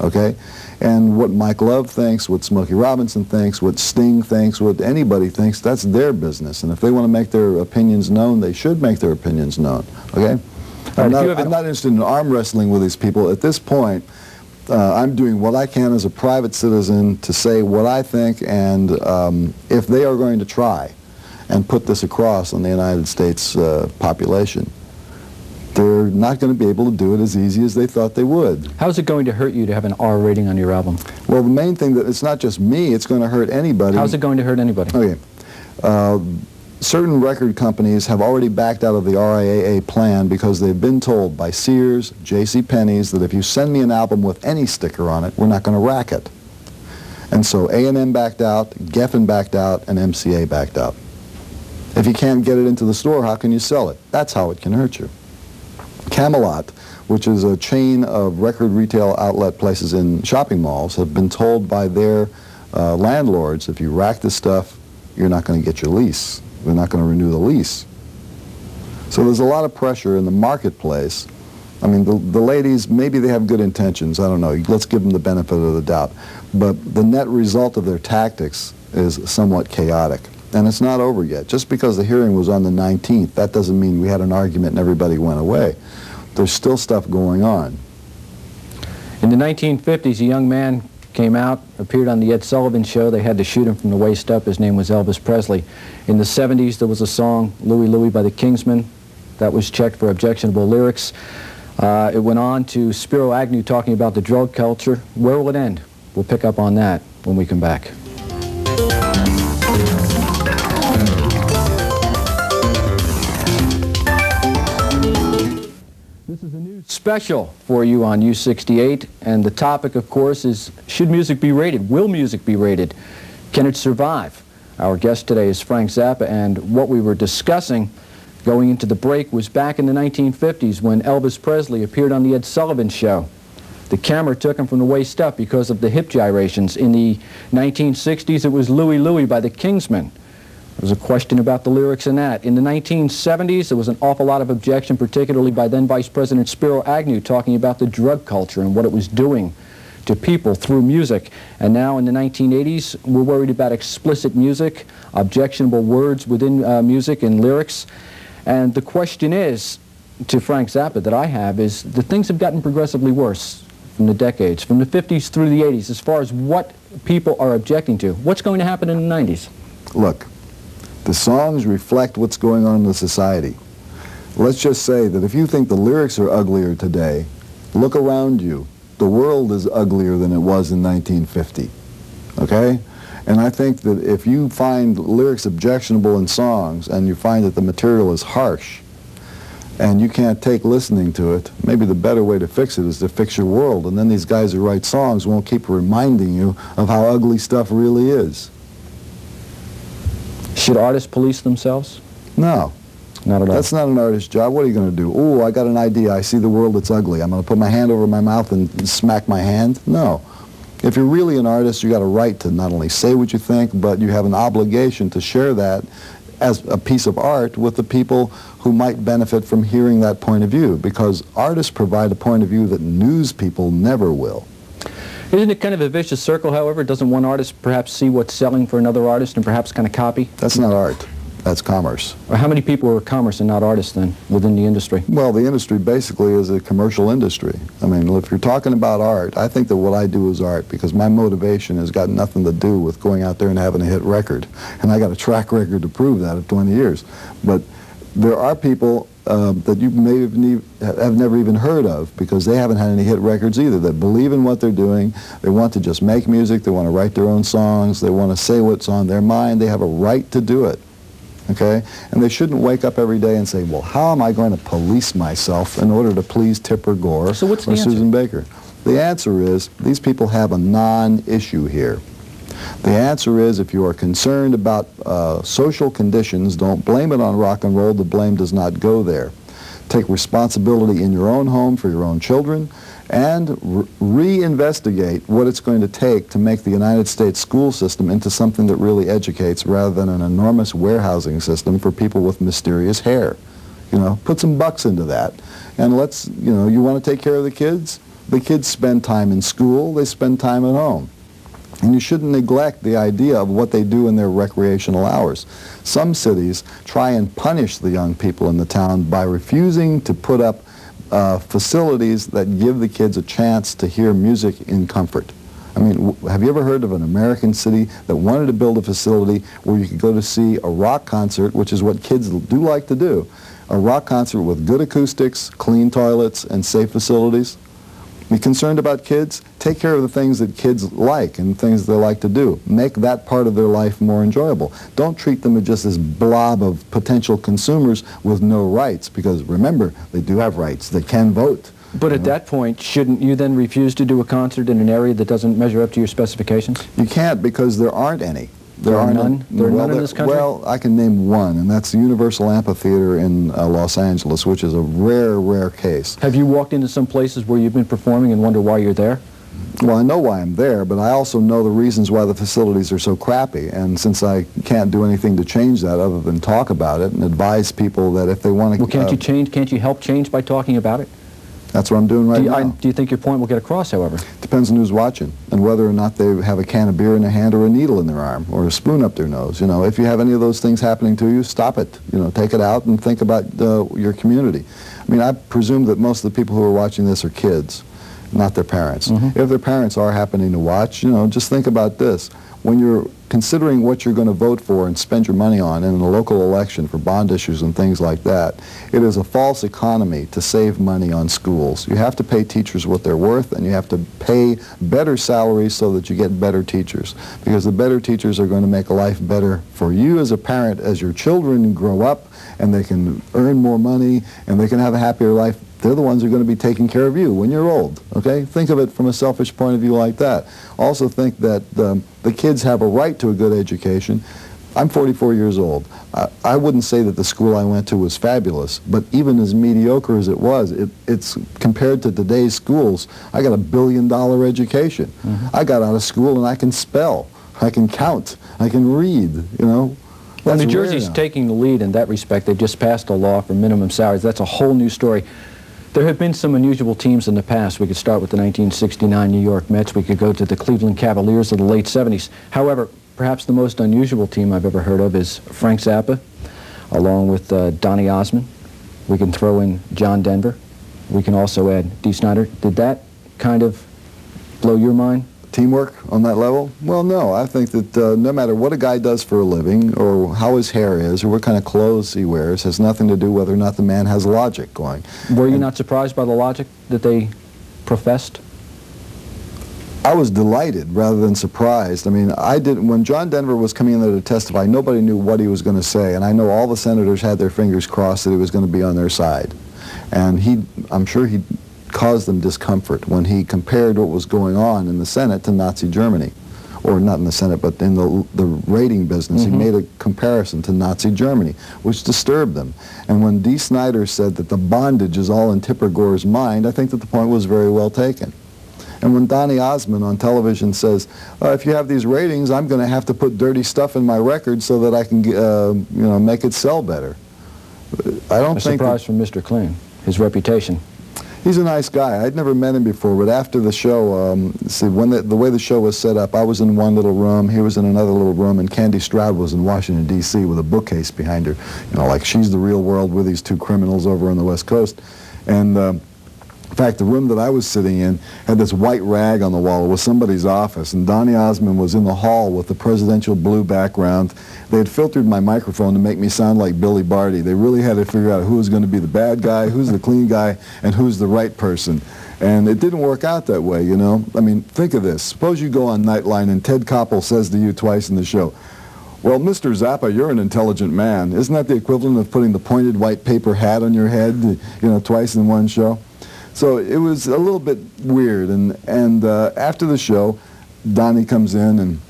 okay? And what Mike Love thinks, what Smokey Robinson thinks, what Sting thinks, what anybody thinks, that's their business. And if they want to make their opinions known, they should make their opinions known, okay? I'm, not, I'm not interested in arm wrestling with these people. At this point, uh, I'm doing what I can as a private citizen to say what I think, and um, if they are going to try and put this across on the United States uh, population, they're not going to be able to do it as easy as they thought they would. How's it going to hurt you to have an R rating on your album? Well, the main thing that it's not just me, it's going to hurt anybody. How's it going to hurt anybody? Okay. Uh, certain record companies have already backed out of the RIAA plan because they've been told by Sears, J.C. Penney's, that if you send me an album with any sticker on it, we're not going to rack it. And so A&M backed out, Geffen backed out, and MCA backed out. If you can't get it into the store, how can you sell it? That's how it can hurt you. Camelot, which is a chain of record retail outlet places in shopping malls, have been told by their uh, landlords, if you rack this stuff, you're not going to get your lease. They're not going to renew the lease. So there's a lot of pressure in the marketplace. I mean, the, the ladies, maybe they have good intentions. I don't know. Let's give them the benefit of the doubt. But the net result of their tactics is somewhat chaotic. And it's not over yet. Just because the hearing was on the 19th, that doesn't mean we had an argument and everybody went away. There's still stuff going on. In the 1950s, a young man came out, appeared on the Ed Sullivan Show. They had to shoot him from the waist up. His name was Elvis Presley. In the 70s, there was a song, Louie Louie by the Kingsmen. That was checked for objectionable lyrics. Uh, it went on to Spiro Agnew talking about the drug culture. Where will it end? We'll pick up on that when we come back. This is a new special for you on U68, and the topic, of course, is should music be rated? Will music be rated? Can it survive? Our guest today is Frank Zappa, and what we were discussing going into the break was back in the 1950s when Elvis Presley appeared on the Ed Sullivan Show. The camera took him from the waist up because of the hip gyrations. In the 1960s, it was Louie Louie by the Kingsmen. There was a question about the lyrics in that. In the 1970s, there was an awful lot of objection, particularly by then Vice President Spiro Agnew, talking about the drug culture and what it was doing to people through music. And now in the 1980s, we're worried about explicit music, objectionable words within uh, music and lyrics. And the question is, to Frank Zappa that I have, is that things have gotten progressively worse from the decades, from the 50s through the 80s, as far as what people are objecting to. What's going to happen in the 90s? Look, the songs reflect what's going on in the society. Let's just say that if you think the lyrics are uglier today, look around you. The world is uglier than it was in 1950. Okay? And I think that if you find lyrics objectionable in songs and you find that the material is harsh and you can't take listening to it, maybe the better way to fix it is to fix your world. And then these guys who write songs won't keep reminding you of how ugly stuff really is. Should artists police themselves? No. Not at all. That's not an artist's job. What are you going to do? Oh, I got an idea. I see the world that's ugly. I'm going to put my hand over my mouth and smack my hand? No. If you're really an artist, you got a right to not only say what you think, but you have an obligation to share that as a piece of art with the people who might benefit from hearing that point of view because artists provide a point of view that news people never will. Isn't it kind of a vicious circle, however? Doesn't one artist perhaps see what's selling for another artist and perhaps kind of copy? That's not art. That's commerce. Or how many people are commerce and not artists then within the industry? Well, the industry basically is a commercial industry. I mean, if you're talking about art, I think that what I do is art because my motivation has got nothing to do with going out there and having a hit record. And I got a track record to prove that of 20 years. But there are people uh, that you may have, ne have never even heard of because they haven't had any hit records either, that believe in what they're doing. They want to just make music. They want to write their own songs. They want to say what's on their mind. They have a right to do it. Okay? And they shouldn't wake up every day and say, well, how am I going to police myself in order to please Tipper Gore so or Susan Baker? The answer is these people have a non-issue here. The answer is if you are concerned about uh, social conditions, don't blame it on rock and roll. The blame does not go there. Take responsibility in your own home for your own children and reinvestigate what it's going to take to make the United States school system into something that really educates rather than an enormous warehousing system for people with mysterious hair. You know, put some bucks into that. And let's, you know, you want to take care of the kids? The kids spend time in school, they spend time at home. And you shouldn't neglect the idea of what they do in their recreational hours. Some cities try and punish the young people in the town by refusing to put up uh, facilities that give the kids a chance to hear music in comfort. I mean, have you ever heard of an American city that wanted to build a facility where you could go to see a rock concert, which is what kids do like to do, a rock concert with good acoustics, clean toilets, and safe facilities? Be concerned about kids? Take care of the things that kids like and things they like to do. Make that part of their life more enjoyable. Don't treat them as just this blob of potential consumers with no rights, because remember, they do have rights. They can vote. But at that point, shouldn't you then refuse to do a concert in an area that doesn't measure up to your specifications? You can't because there aren't any. There, are none? There are well, none in this country? Well, I can name one, and that's the Universal Amphitheater in uh, Los Angeles, which is a rare, rare case. Have you walked into some places where you've been performing and wonder why you're there? Well, I know why I'm there, but I also know the reasons why the facilities are so crappy. And since I can't do anything to change that other than talk about it and advise people that if they want to... Well, can't uh, you change? Can't you help change by talking about it? That's what I'm doing right do you, now. I, do you think your point will get across, however? Depends on who's watching and whether or not they have a can of beer in their hand or a needle in their arm or a spoon up their nose. You know, if you have any of those things happening to you, stop it. You know, take it out and think about uh, your community. I mean, I presume that most of the people who are watching this are kids, not their parents. Mm -hmm. If their parents are happening to watch, you know, just think about this when you're considering what you're going to vote for and spend your money on in a local election for bond issues and things like that, it is a false economy to save money on schools. You have to pay teachers what they're worth and you have to pay better salaries so that you get better teachers because the better teachers are going to make life better for you as a parent as your children grow up and they can earn more money and they can have a happier life they're the ones who are going to be taking care of you when you're old, okay? Think of it from a selfish point of view like that. Also think that um, the kids have a right to a good education. I'm 44 years old. I, I, wouldn't say that the school I went to was fabulous, but even as mediocre as it was, it, it's compared to today's schools, I got a billion dollar education. Mm -hmm. I got out of school and I can spell, I can count, I can read, you know. Well, New Jersey's taking the lead in that respect. They've just passed a law for minimum salaries. That's a whole new story. There have been some unusual teams in the past. We could start with the 1969 New York Mets. We could go to the Cleveland Cavaliers of the late 70s. However, perhaps the most unusual team I've ever heard of is Frank Zappa, along with uh, Donny Osmond. We can throw in John Denver. We can also add Dee Snider. Did that kind of blow your mind? Teamwork on that level? Well, no. I think that uh, no matter what a guy does for a living or how his hair is or what kind of clothes he wears has nothing to do whether or not the man has logic going. Were you and not surprised by the logic that they professed? I was delighted rather than surprised. I mean, I didn't, when John Denver was coming in there to testify, nobody knew what he was going to say, and I know all the senators had their fingers crossed that he was going to be on their side. And he, I'm sure he caused them discomfort when he compared what was going on in the Senate to Nazi Germany. Or not in the Senate, but in the, the rating business. Mm -hmm. He mm-hmm. made a comparison to Nazi Germany, which disturbed them. And when Dee Snider said that the bondage is all in Tipper Gore's mind, I think that the point was very well taken. And when Donny Osmond on television says, uh, if you have these ratings, I'm going to have to put dirty stuff in my record so that I can, uh, you know, make it sell better. I don't a think... surprise from Mr. Clean, his reputation. He's a nice guy. I'd never met him before, but after the show, um, see, when the, the way the show was set up, I was in one little room, he was in another little room, and Kandy Stroud was in Washington, D.C. with a bookcase behind her. You know, like she's the real world with these two criminals over on the West Coast. And... Uh, in fact, the room that I was sitting in had this white rag on the wall. It was somebody's office, and Donny Osmond was in the hall with the presidential blue background. They had filtered my microphone to make me sound like Billy Barty. They really had to figure out who was going to be the bad guy, who's the clean guy, and who's the right person. And it didn't work out that way, you know. I mean, think of this. Suppose you go on Nightline and Ted Koppel says to you twice in the show, well, Mr. Zappa, you're an intelligent man. Isn't that the equivalent of putting the pointed white paper hat on your head, you know, twice in one show? So it was a little bit weird. And, and uh, after the show, Donny comes in and